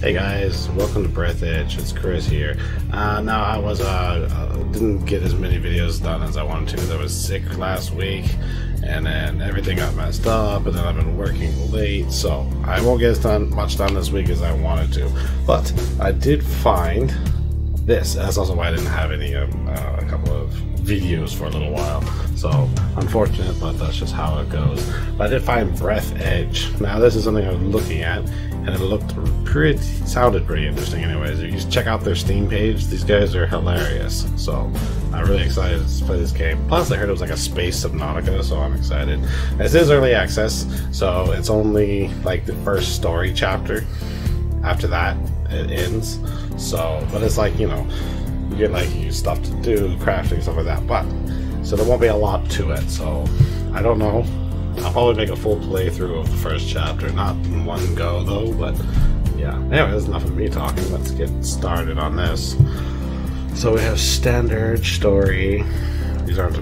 Hey guys, welcome to Breathedge. It's Chris here. Uh, now I was uh, uh, didn't get as many videos done as I wanted to because I was sick last week, and then everything got messed up, and then I've been working late, so I won't get as done much done this week as I wanted to. But I did find this. That's also why I didn't have any um, uh, a couple of videos for a little while. So unfortunate, but that's just how it goes. But I did find Breathedge. Now this is something I was looking at, and it looked pretty, sounded pretty interesting. Anyways, you check out their Steam page, these guys are hilarious. So I'm really excited to play this game. Plus, I heard it was like a space Subnautica, so I'm excited. This is early access, so it's only like the first story chapter. After that, it ends. So, but it's like you know, you get like you stuff to do, crafting stuff like that. But so there won't be a lot to it. So I don't know. I'll probably make a full playthrough of the first chapter, not in one go though. But yeah. Anyway, there's enough of me talking. Let's get started on this. So we have standard story. These aren't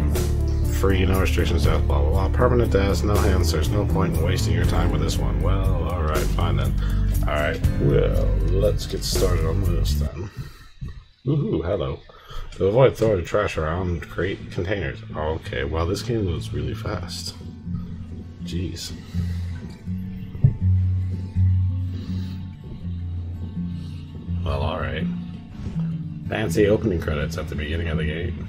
free, no restrictions, death, blah blah blah. Permanent deaths, no hands. There's No point in wasting your time with this one. Well, all right, fine then. All right. Well, let's get started on this then. Woohoo! Hello. To avoid throwing trash around, create containers. Okay. Well, this game moves really fast. Jeez. Well, alright. Fancy opening credits at the beginning of the game.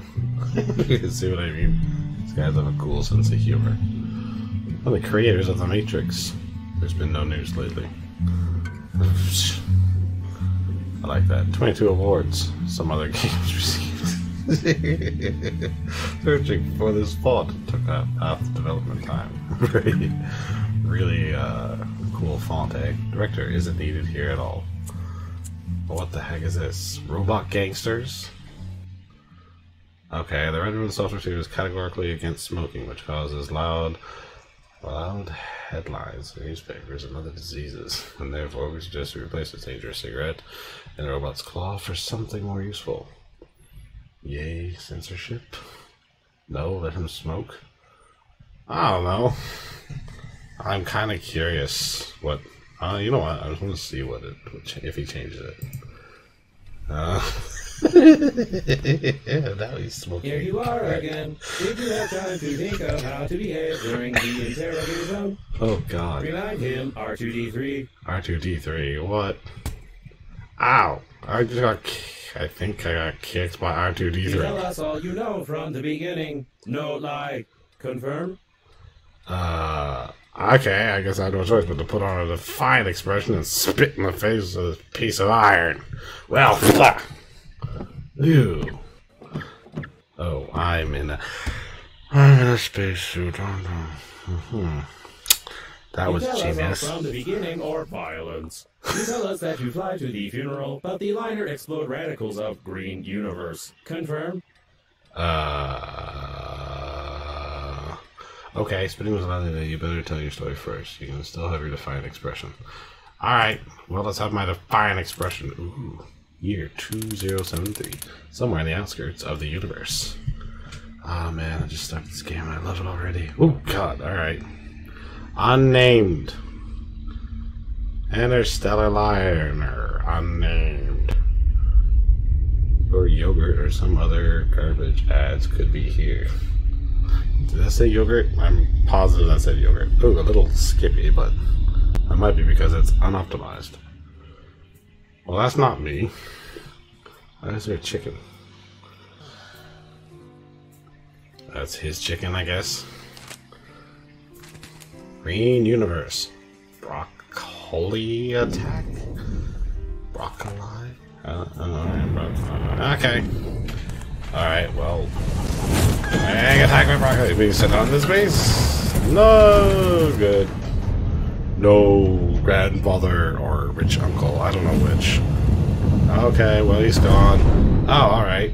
see what I mean? These guys have a cool sense of humor. Of the creators of The Matrix. There's been no news lately. I like that. 22 awards. Some other games received. Searching for this font took up half the development time. really, really uh, cool font, eh? Director isn't needed here at all. What the heck is this? Robot gangsters? Okay, the RedRuins Softworks Studio is categorically against smoking, which causes loud, loud headlines in newspapers and other diseases, and therefore we suggest we replace this dangerous cigarette in the robot's claw for something more useful. Yay, censorship? No, let him smoke? I don't know. I'm kind of curious what. Uh, you know what? I just want to see what it if he changes it. Uh, yeah, now he's smoking. Here you are again. Did you have time to think of how to behave during the interrogation zone? Oh God. Remind him R2D3. R2D3. What? Ow! I just got. I think I got kicked by R2D3. Tell us all you know from the beginning. No lie. Confirm? Uh, okay, I guess I had no choice but to put on a defiant expression and spit in the face of this piece of iron. Well, fuck. Ew. Oh, I'm in a. I'm in a spacesuit. Mm-hmm. That You was tell us from the beginning or violence. You tell us that you fly to the funeral, but the liner explode radicals of Green Universe. Confirm? Uh. Okay, spinning was not that you better tell your story first. You can still have your defiant expression. Alright, well, let's have my defiant expression. Ooh, year 2073. Somewhere in the outskirts of the universe. Ah, man, I just started this game and I love it already. Oh, God, alright. Unnamed. Interstellar Liner. Unnamed. Or yogurt or some other garbage ads could be here. Did I say yogurt? I'm positive I said yogurt. Ooh, a little skippy, but that might be because it's unoptimized. Well, that's not me. Why is there chicken? That's his chicken, I guess. Green Universe. Broccoli attack? Broccoli? Uh, uh. Okay. Alright, well. Bang, attack my broccoli. Being sent on this base. No good. No grandfather or rich uncle. I don't know which. Okay, well, he's gone. Oh, alright.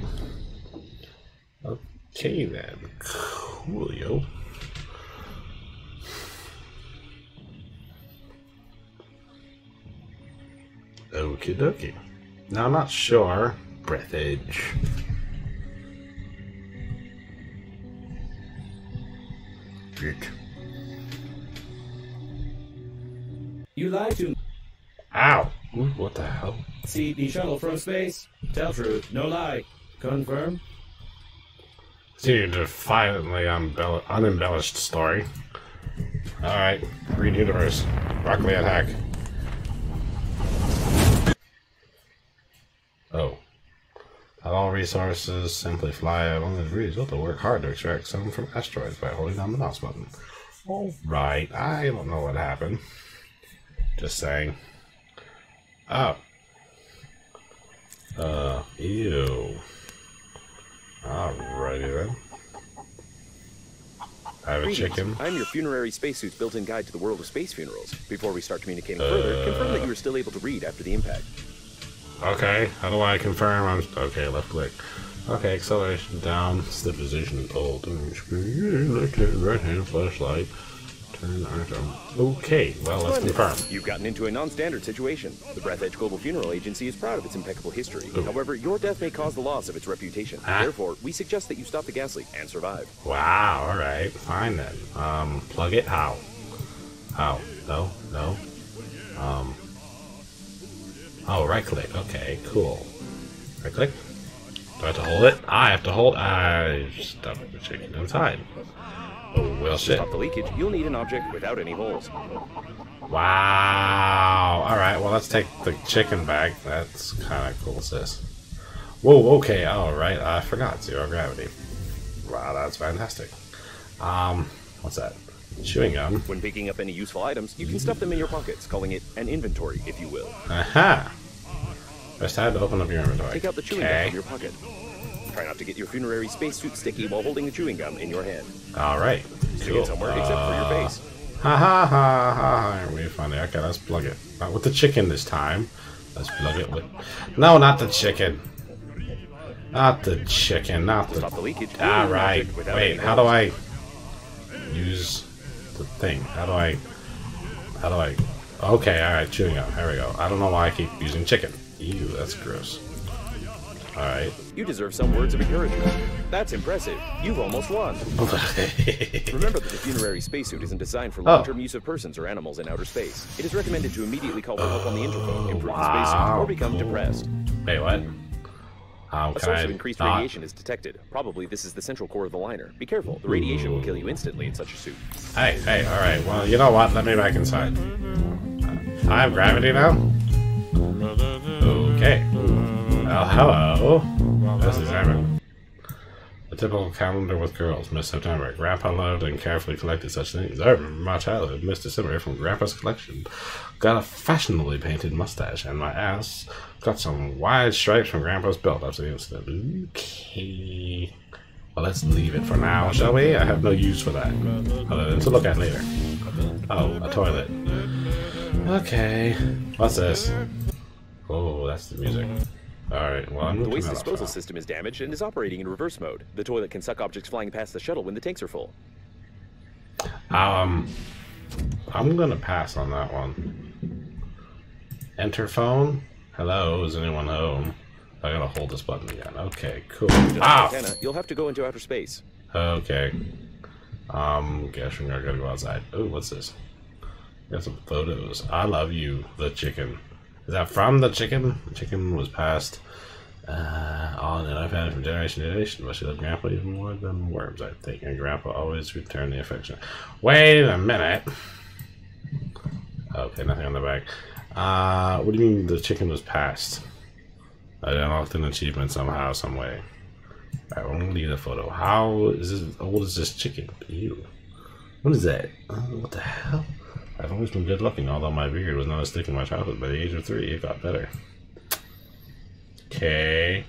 Okay, then. Coolio. Okie dokie. Now, I'm not sure. Breathedge. Dick. You lied to Ow! Ooh, what the hell? See the shuttle from space? Tell truth, no lie. Confirm? See your defiantly unembellished story. Alright, Green Universe. Broccoli attack. All resources simply fly on the breeze. You'll have to work hard to extract some from asteroids by holding down the mouse button. Alright, I don't know what happened. Just saying. Oh. Uh, ew. Alrighty then. I have a chicken. I'm your funerary spacesuit's built-in guide to the world of space funerals. Before we start communicating further, confirm that you are still able to read after the impact. Okay, how do I confirm? I'm okay. Left click. Okay, acceleration down, step position and hold. Left hand, right hand, flashlight. Turn. Okay, well let's confirm. You've gotten into a non-standard situation. The Breathedge Global Funeral Agency is proud of its impeccable history. However, your death may cause the loss of its reputation. Ah. Therefore, we suggest that you stop the gas leak and survive. Wow. All right, fine then. Um, plug it. How? How? No, no. Um. Oh, right click. Okay, cool. Right click. Do I have to hold it? I have to hold. I stop the chicken inside. Oh well, shit. Stop the leakage, you'll need an object without any holes. Wow. All right. Well, let's take the chicken back. That's kind of cool, sis. Whoa. Okay. All right. I forgot zero gravity. Wow, that's fantastic. Um, what's that? Chewing gum. When picking up any useful items, you can stuff them in your pockets, calling it an inventory, if you will. Aha. First time to open up your inventory. Take out the chewing gum from your pocket. Try not to get your funerary spacesuit sticky while holding the chewing gum in your hand. All right. Stick Cool. it somewhere except for your Uh, face. Ha ha ha ha. ha. We funny. Okay, let's plug it. Not with the chicken this time. Let's plug it with. No, not the chicken. Not the chicken. Not the. stop the leakage, an right. Wait, how do. I use the thing? How do I? How do I? Okay, all right, chewing gum. Here we go. I don't know why I keep using chicken. Ew, that's gross. All right. You deserve some words of encouragement. That's impressive. You've almost won. Remember that the funerary spacesuit isn't designed for Oh. long-term use of persons or animals in outer space. It is recommended to immediately call for help on the interphone, improve wow, spacesuit, or become depressed. Wait, what? Um, A source I of increased not- radiation is detected. Probably this is the central core of the liner. Be careful. The radiation will kill you instantly in such a suit. Hey, hey, all right. Well, you know what? Let me back inside. I have gravity now. Okay. Well, hello. This is Aaron. A typical calendar with girls. Miss September. Grandpa loved and carefully collected such things. I remember my childhood. Miss December from Grandpa's collection. Got a fashionably painted mustache, and my ass got some wide stripes from Grandpa's belt. I've seen it. Okay. Well, let's leave it for now, shall we? I have no use for that, other than to look at later. Oh, a toilet. Okay. What's this? Oh, that's the music. Alright, well, I'm The waste disposal system is damaged and is operating in reverse mode. The toilet can suck objects flying past the shuttle when the tanks are full. Um, I'm gonna pass on that one. Interphone. Hello, is anyone home? I gotta hold this button again. Okay, cool. Ah, Antenna, you'll have to go into outer space. Okay. Um, guessing I gotta go outside. Oh, what's this? Got some photos. I love you, the chicken. Is that from the chicken? The chicken was passed uh, on and I've had it from generation to generation. But she loved Grandpa even more than worms, I think. And Grandpa always returned the affection. Wait a minute. Okay, nothing on the back. Uh, what do you mean the chicken was passed? I unlocked an achievement somehow, some way. Alright, I'm gonna leave the photo. How is this? Old is this chicken? Ew. What is that? Uh, what the hell? I've always been good looking, although my beard was not as thick in my childhood. By the age of three, it got better. Okay.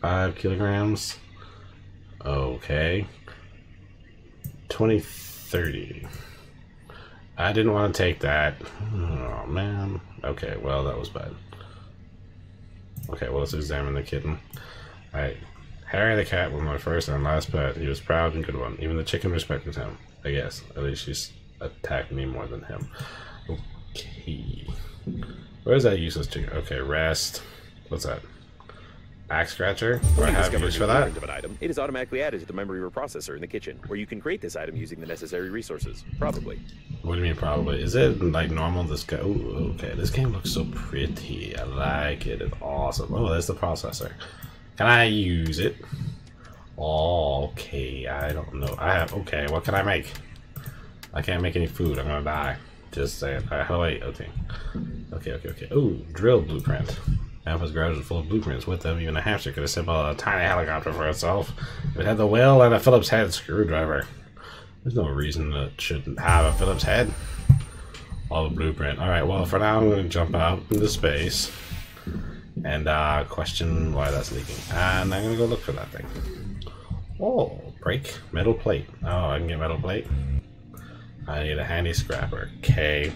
Five kilograms. Okay. 2030. I didn't want to take that. Oh, man. Okay, well, that was bad. Okay, well, let's examine the kitten. Alright. Harry the cat was my first and last pet. He was proud and good one. Even the chicken respected him. I guess. At least she's attacked me more than him. Okay. Where's that useless chicken? Okay, rest. What's that? Back scratcher? Do I have use for that? of an item, it is automatically added to the memory reprocessor in the kitchen, where you can create this item using the necessary resources. Probably. What do you mean probably? Is it like normal? This guy. Ooh, okay. This game looks so pretty. I like it. It's awesome. Oh, there's the processor. Can I use it? Oh, okay. I don't know. I have. Okay. What can I make? I can't make any food. I'm gonna die. Just saying. Alright, oh wait. Okay. Okay. Okay. Okay. Ooh, drill blueprint. Alpha's garage is full of blueprints. With them, even a hamster could assemble a tiny helicopter for itself. If it had the wheel and a Phillips head screwdriver. There's no reason that it shouldn't have a Phillips head. All the blueprint. Alright, well, for now, I'm going to jump out into space and uh, question why that's leaking. And I'm going to go look for that thing. Oh, break. Metal plate. Oh, I can get metal plate. I need a handy scrapper. Okay.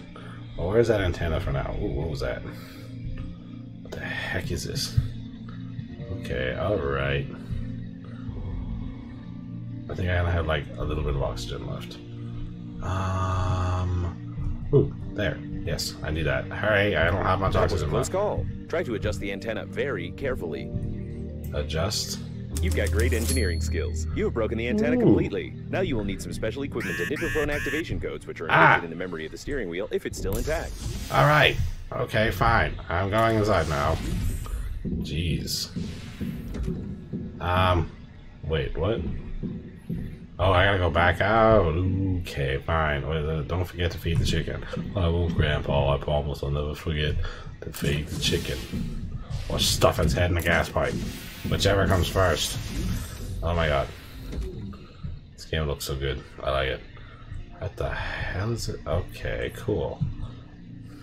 Well, where's that antenna for now? Ooh, what was that? What the heck is this? Okay, alright. I think I only have like a little bit of oxygen left. Um. Ooh, there. Yes, I need that. Hurry, I don't have much That was a oxygen left. call. Try to adjust the antenna very carefully. Adjust. You've got great engineering skills. You have broken the antenna Ooh. completely. Now you will need some special equipment and interphone activation codes, which are Ah. in the memory of the steering wheel if it's still intact. Alright. Okay, fine. I'm going inside now. Jeez. Um. Wait, what? Oh, I gotta go back out. Okay, fine. Uh, don't forget to feed the chicken. I won't, Grandpa. I promise I'll never forget to feed the chicken. Or stuff its head in the gas pipe. Whichever comes first. Oh my god. This game looks so good. I like it. What the hell is it? Okay, cool.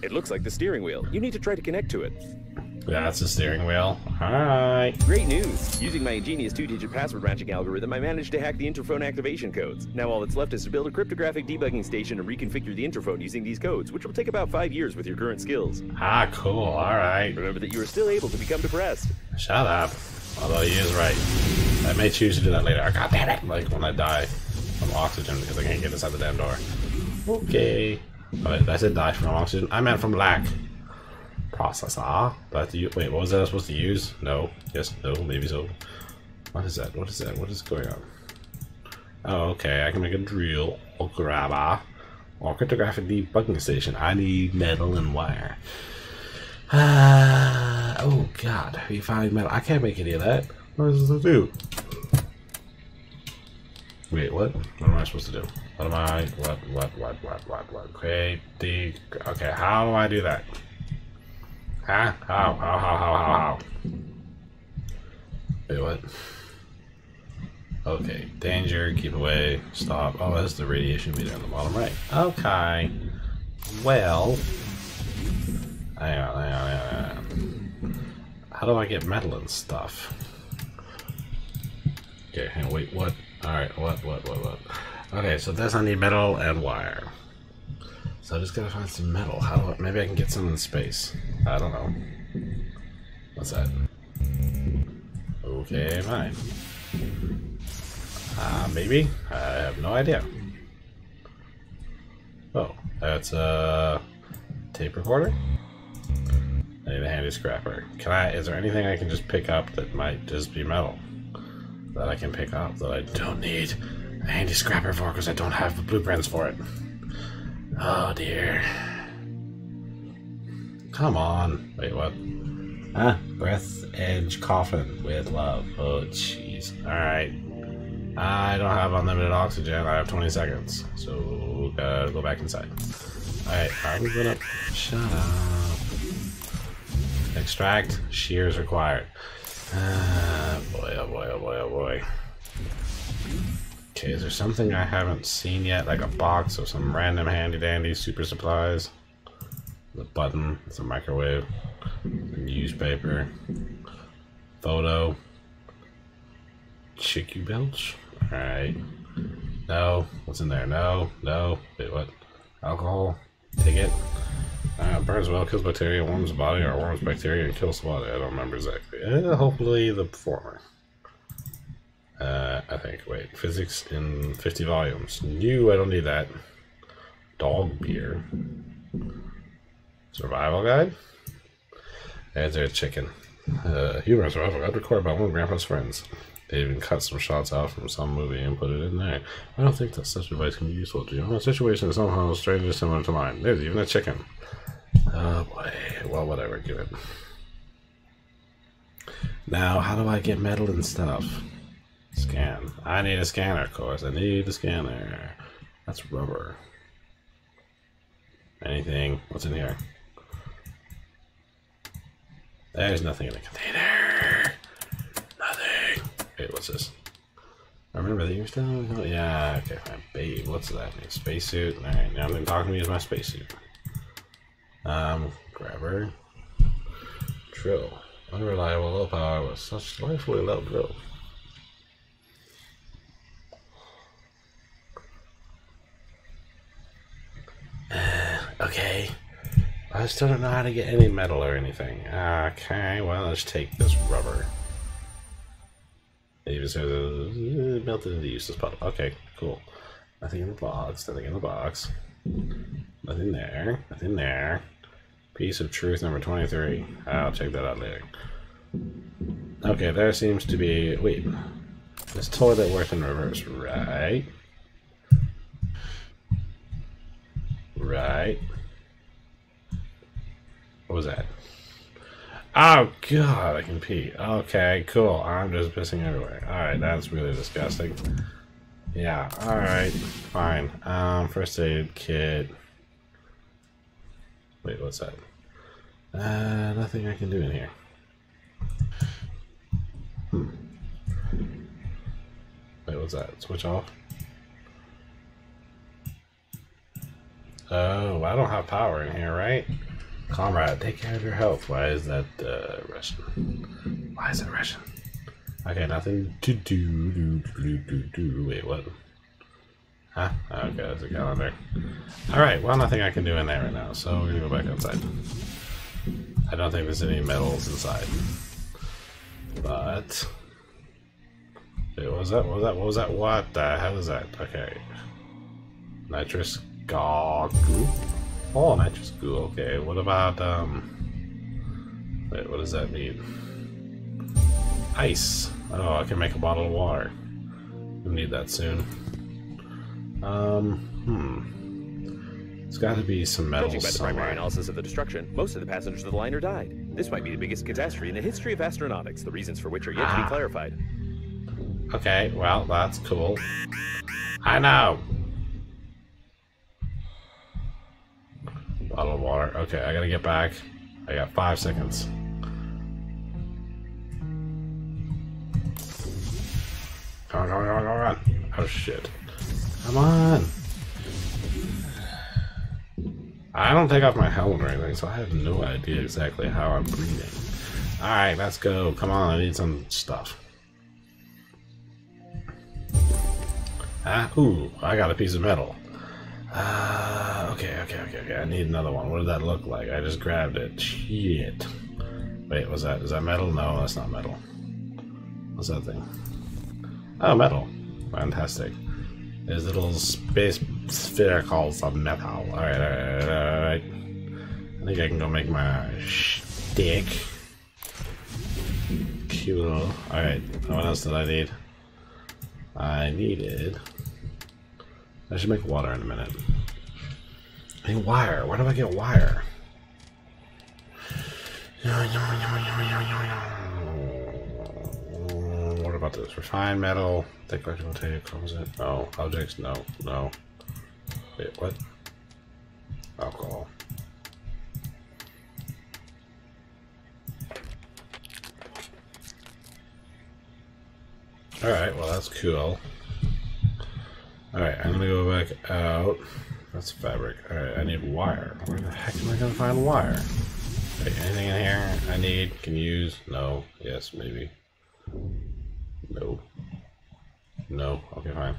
It looks like the steering wheel. You need to try to connect to it. Yeah, that's the steering wheel. Alright. Great news! Using my ingenious two-digit password matching algorithm, I managed to hack the interphone activation codes. Now all that's left is to build a cryptographic debugging station and reconfigure the interphone using these codes, which will take about five years with your current skills. Ah, cool. Alright. Remember that you are still able to become depressed. Shut up. Although he is right. I may choose to do that later. God damn it! Like when I die from oxygen because I can't get inside the damn door. Okay. Oh, wait, I said die from oxygen. I meant from lack. Processor. To use, wait, what was that I supposed to use? No. Yes, no, maybe so. What is that? What is that? What is going on? Oh, okay. I can make a drill or grabber or cryptographic debugging station. I need metal and wire. Ah, oh god, refined metal. I can't make any of that. What is this to do? Wait, what? What am I supposed to do? What am I? What? What? What? What? What? What? Create the. Okay, how do I do that? Huh? How? How? How? How? How? How? Wait, what? Okay, danger, keep away, stop. Oh, that's the radiation meter on the bottom right. Okay. Well. Hang on, hang on, hang on. How do I get metal and stuff? Okay, hang on, wait, what? Alright, what, what, what, what? Okay, so this I need metal and wire. So I just gotta find some metal. How do I, maybe I can get some in space. I don't know. What's that? Okay, fine. Uh, maybe? I have no idea. Oh, that's a tape recorder? I need a handy scrapper. Can I, is there anything I can just pick up that might just be metal? That I can pick up that I don't need a handy scrapper for because I don't have the blueprints for it. Oh dear. Come on. Wait, what? Ah, breath edge coffin with love. Oh jeez. Alright. I don't have unlimited oxygen. I have 20 seconds. So, gotta go back inside. Alright, I'm gonna. Shut up. Extract. Shears required. Ah, boy, oh boy, oh boy, oh boy. Okay, is there something I haven't seen yet? Like a box of some random handy dandy super supplies? The button, a microwave, newspaper, photo, chicky belch. Alright. No. What's in there? No. No. Wait, what? Alcohol? Take it. Uh, burns well, kills bacteria, warms the body, or warms bacteria and kills the body. I don't remember exactly. Uh, hopefully the former. Uh, I think. Wait. Physics in 50 volumes. New, I don't need that. Dog beer. Survival guide? There's a chicken. Uh, humor survival got recorded by one of Grandpa's friends. They even cut some shots out from some movie and put it in there. I don't think that such advice can be useful to you. In a situation somehow strangely similar to mine. There's even a chicken. Oh boy. Well, whatever. Give it. Now, how do I get metal and stuff? Scan. I need a scanner, of course. I need a scanner. That's rubber. Anything? What's in here? There's nothing in the container. Nothing. Wait, what's this? I remember you were still. Yeah, okay, fine. Babe, what's that? Spacesuit? Alright, now I'm gonna to me as my spacesuit. Um, grabber. Drill. Unreliable, low power with such delightfully low drill. Okay. I still don't know how to get any metal or anything. Okay, well, let's take this rubber. Even says uh, melted into useless puddle. Okay, cool. Nothing in the box, nothing in the box. Nothing there, nothing there. Piece of truth number 23. I'll check that out later. Okay, there seems to be... Wait. This toilet worked in reverse, right? Right. What was that? Oh god, I can pee. Okay, cool. I'm just pissing everywhere. Alright, that's really disgusting. Yeah, alright, fine. Um, first aid kit. Wait, what's that? Uh, nothing I can do in here. Hmm. Wait, what's that? Switch off? Oh, I don't have power in here, right? Comrade, take care of your health. Why is that uh, Russian? Why is it Russian? Okay, nothing to do. do, do, do, do. Wait, what? Huh? Okay, that's a calendar. Alright, well, nothing I can do in there right now, so we're gonna go back outside. I don't think there's any metals inside. But... Wait, what was that? What was that? What was that? What the hell is that? Okay. Nitrous goo. Oh, nitrous goo. Okay, what about, um... Wait, what does that mean? Ice. Oh, I can make a bottle of water. We'll need that soon. Um, hmm. It's got to be some metal Judging by the somewhere. primary analysis of the destruction, most of the passengers of the liner died. This might be the biggest catastrophe in the history of astronautics, the reasons for which are yet to Ah. be clarified. Okay, well, that's cool. I know. Bottle of water. Okay, I gotta get back. I got five seconds. Come on, come on, come on, come on. Oh shit. Come on. I don't take off my helmet or anything, so I have no idea exactly how I'm breathing. Alright, let's go. Come on, I need some stuff. Ah, ooh, I got a piece of metal. Uh, okay, okay, okay, okay. I need another one. What did that look like? I just grabbed it. Shit. Wait, was that? Is that metal? No, that's not metal. What's that thing? Oh, metal. Fantastic. There's a little space sphere called some metal. Alright, alright, alright. I think I can go make my stick. Cool. Alright, what else did I need? I needed. I should make water in a minute. I need wire. Where do I get wire? What about this? Refined metal, thick electrical tape, composite? No. Objects? No. No. Wait, what? Alcohol. Alright, well that's cool. Alright, I'm gonna go back out. That's fabric. Alright, I need wire. Where the heck am I gonna find wire? Wait, anything in here I need? Can use? No. Yes, maybe. No. No. Okay, fine.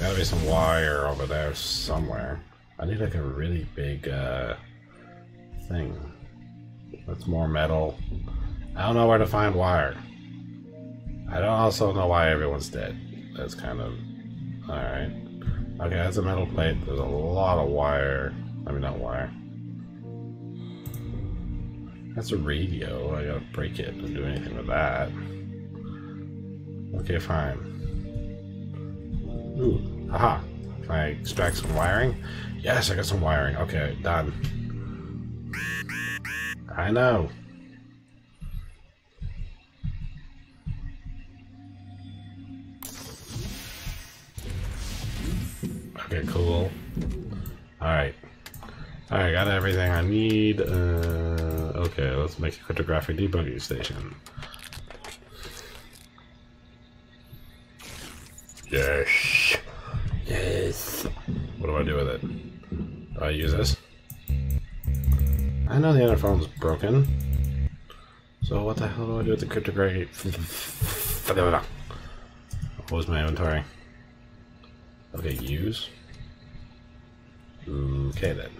Gotta be some wire over there somewhere. I need like a really big uh thing. That's more metal. I don't know where to find wire. I don't also know why everyone's dead. That's kind of alright. Okay, that's a metal plate. There's a lot of wire. I mean, not wire. That's a radio. I gotta break it and do anything with that. Okay, fine. Ooh, haha. Can I extract some wiring? Yes, I got some wiring. Okay, done. I know. Okay, cool. Alright. Alright, got everything I need. Uh, okay, let's make a cryptographic debugging station. Yes. Yes. What do I do with it? Do I use this? I know the other phone's broken. So what the hell do I do with the cryptographic... What was my inventory? Okay, use. Okay then.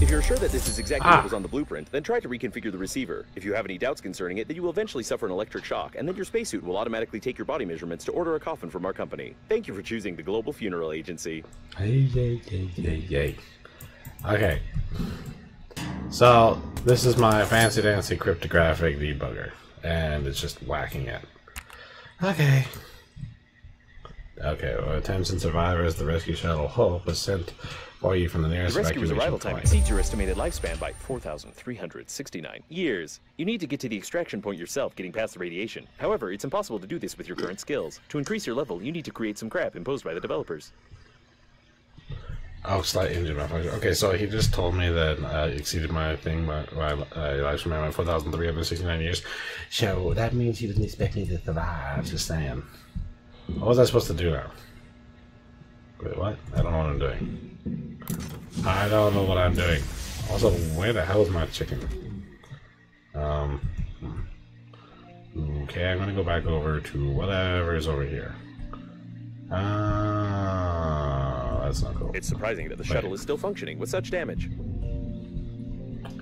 If you're sure that this is exactly Ah. what was on the blueprint, then try to reconfigure the receiver. If you have any doubts concerning it, then you will eventually suffer an electric shock, and then your spacesuit will automatically take your body measurements to order a coffin from our company. Thank you for choosing the Global Funeral Agency. Hey, yay, yay, yay, yay. Okay. So, this is my fancy dancy cryptographic debugger. And it's just whacking it. Okay. Okay, well, attention survivors, the rescue shuttle Hope was sent for you from the The nearest rescuer's evacuation arrival time exceeds your estimated lifespan by 4,369 years. You need to get to the extraction point yourself, getting past the radiation. However, it's impossible to do this with your current skills. To increase your level, you need to create some crap imposed by the developers. Oh, slight engine malfunction. Okay, so he just told me that I exceeded my thing, my, my uh, lifespan by 4,369 years. So that means he didn't expect me to survive, just saying. What was I supposed to do now? Wait, what? I don't know what I'm doing. I don't know what I'm doing. Also, where the hell is my chicken? Um. hmm. Okay, I'm gonna go back over to whatever is over here. Ah, that's not cool. It's surprising that the Wait. shuttle is still functioning with such damage.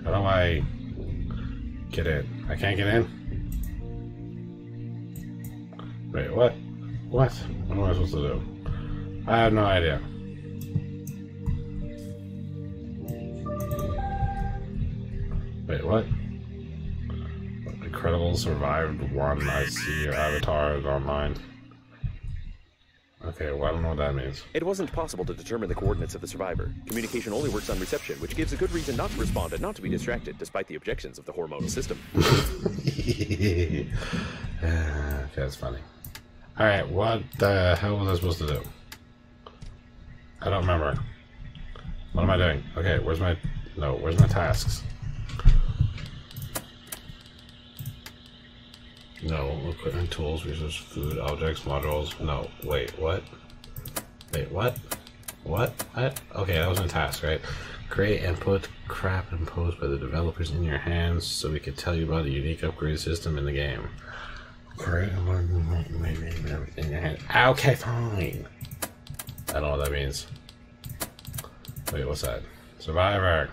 How do I get in? I can't get in? Wait, what? What? What am I supposed to do? I have no idea. Wait, what? Incredible survived one. I see your avatar is online. Okay, well, I don't know what that means. It wasn't possible to determine the coordinates of the survivor. Communication only works on reception, which gives a good reason not to respond and not to be distracted, despite the objections of the hormonal system. okay, that's funny. Alright, what the hell was I supposed to do? I don't remember. What am I doing? Okay, where's my... No, where's my tasks? No, equipment, tools, resources, food, objects, modules. No, wait, what? Wait, what? What? What? Okay, that was my task, right? Create and put crap imposed by the developers in your hands so we could tell you about a unique upgrade system in the game. Create and put in your hand. Ah, okay, fine. I don't know what that means. Wait, what's that? Survivor.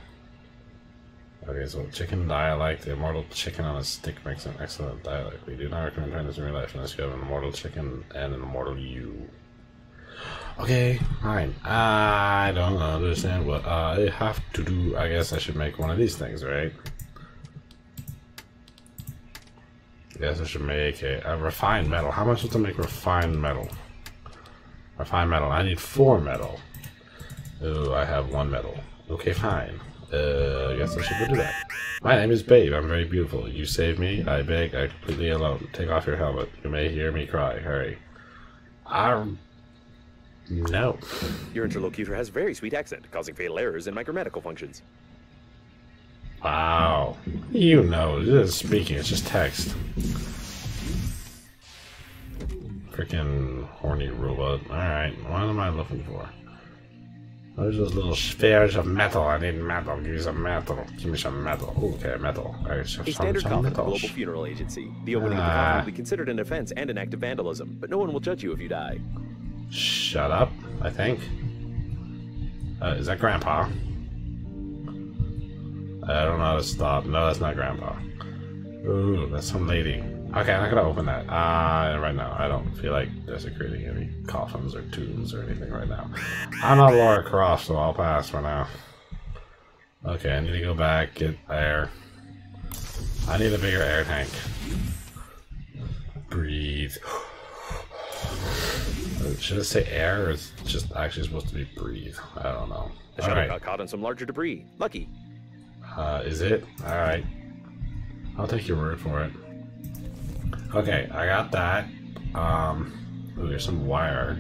Okay, so chicken dielectric, the immortal chicken on a stick makes an excellent dielectric. We do not recommend trying this in real life unless you have an immortal chicken and an immortal you. Okay, fine. I don't understand what I have to do. I guess I should make one of these things, right? Yes, I should make a, a refined metal. How am I supposed to make refined metal? Refined metal. I need four metal. Oh, I have one metal. Okay, fine. Uh, I guess I should go do that. My name is Babe. I'm very beautiful. You save me. I beg. I completely alone. Take off your helmet. You may hear me cry. Hurry. Um. No. Your interlocutor has a very sweet accent, causing fatal errors in micromedical functions. Wow. You know, this is speaking. It's just text. Freaking horny robot. Alright, what am I looking for? There's those little spheres of metal. I need metal. Give me some metal. Give me some metal. Okay, metal. Alright, so A some, standard some metal. Global Funeral Agency. The opening of the Ah. coffin will be considered an offense and an act of vandalism, but no one will judge you if you die. Shut up, I think. Uh, is that Grandpa? I don't know how to stop. No, that's not Grandpa. Ooh, that's some lady. Okay, I'm not gonna open that. Uh, right now, I don't feel like desecrating any coffins or tombs or anything right now. I'm not Laura Croft, so I'll pass for now. Okay, I need to go back, get air. I need a bigger air tank. Breathe. Should it say air or is it just actually supposed to be breathe? I don't know. The shuttle Alright. got caught in some larger debris. Lucky. Uh, is it? Alright. I'll take your word for it. Okay, I got that. Um, ooh, there's some wire.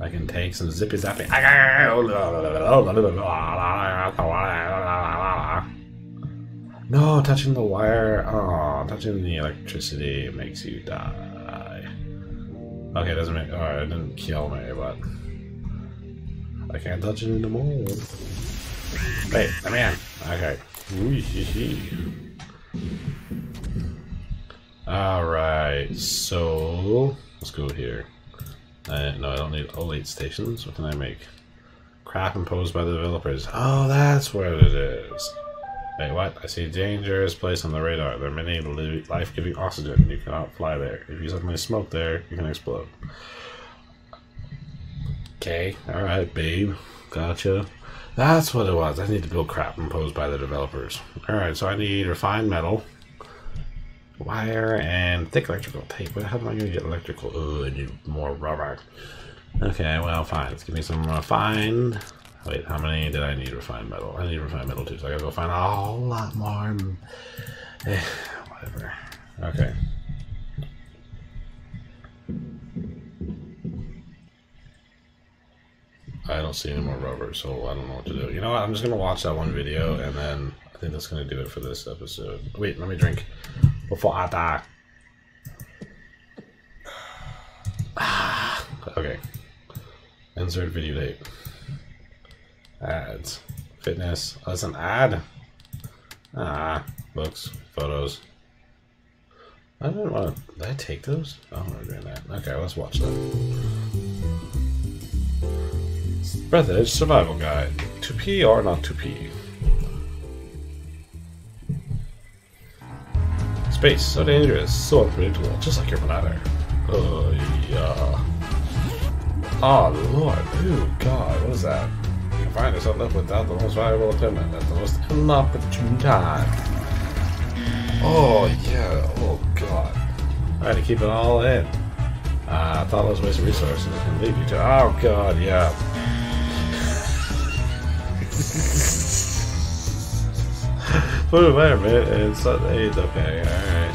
I can take some zippy zappy. No, touching the wire. Oh, touching the electricity makes you die. Okay, doesn't make. Alright, it didn't kill me, but. I can't touch it anymore. Wait, me in. Okay. Alright, so let's go here. Uh, no, I don't need all eight stations. What can I make? Crap imposed by the developers. Oh, that's what it is. Wait, what? I see dangerous place on the radar. There are many li- life-giving oxygen. You cannot fly there. If you suddenly smoke there, you can explode. Okay, alright, babe. Gotcha. That's what it was. I need to build crap imposed by the developers. Alright, so I need refined metal, wire, and thick electrical tape. The hell am I going to get electrical? Oh, I need more rubber. Okay, well, fine. Let's give me some refined. Wait, how many did I need refined metal? I need refined metal too, so I gotta go find a whole lot more. Eh, whatever. Okay. I don't see any more rubber, so I don't know what to do. You know what? I'm just gonna watch that one video, and then I think that's gonna do it for this episode. Wait, let me drink before I die. okay. Insert video tape. Ads. Fitness. Oh, that's an ad. Ah, books, photos. I don't want to. Did I take those? Oh, we're doing that. Okay, let's watch that. Breathedge Survival Guide. To pee or not to pee? So dangerous, so unpredictable, just like your bladder. Oh, yeah. Oh, Lord. Oh, God, what is that? You can find yourself left without the most valuable equipment at the most inopportune time. Oh, yeah. Oh, God. I had to keep it all in. Uh, I was waste of resources and leave you to. Oh, God, yeah. Food environment and sun aids. Okay, alright.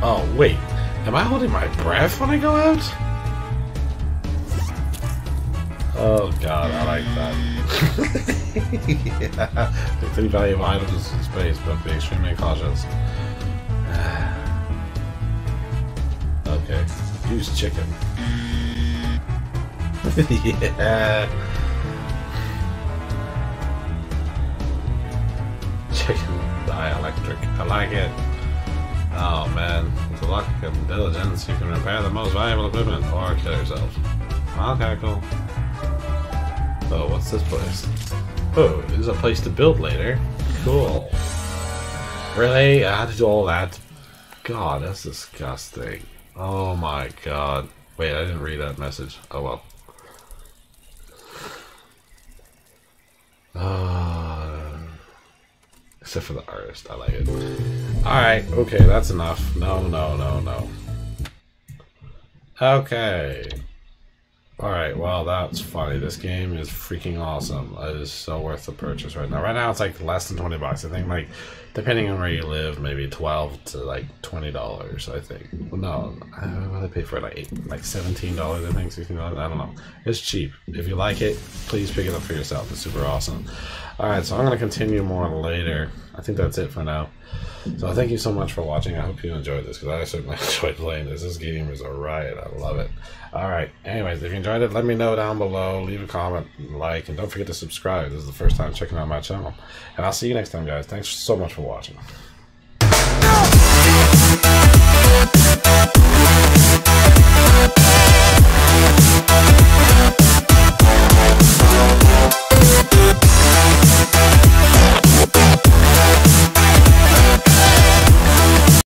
oh, wait. Am I holding my breath when I go out? Oh god, I like that. yeah. The three valuable items in space, but be extremely cautious. okay. Use chicken. yeah. Dielectric. I like it. Oh man, with luck and diligence, you can repair the most valuable equipment or kill yourself. Okay, cool. Oh, what's this place? Oh, this is a place to build later. Cool. Really? I had to do all that? God, that's disgusting. Oh my god. Wait, I didn't read that message. Oh well. Uh, except for the artist, I like it. Alright, okay, that's enough. No, no, no, no. Okay. Alright, well, that's funny. This game is freaking awesome. It is so worth the purchase right now. Right now, it's like less than 20 bucks. I think, like, depending on where you live, maybe 12 to like $20, I think. No, I don't pay for it. Like, like $17, I think, $16. I don't know. It's cheap. If you like it, please pick it up for yourself. It's super awesome. Alright, so I'm going to continue more later. I think that's it for now. So thank you so much for watching. I hope you enjoyed this because I certainly enjoyed playing this. This game is a riot. I love it. All right. Anyways, if you enjoyed it, let me know down below. Leave a comment, like, and don't forget to subscribe. This is the first time checking out my channel. And I'll see you next time, guys. Thanks so much for watching.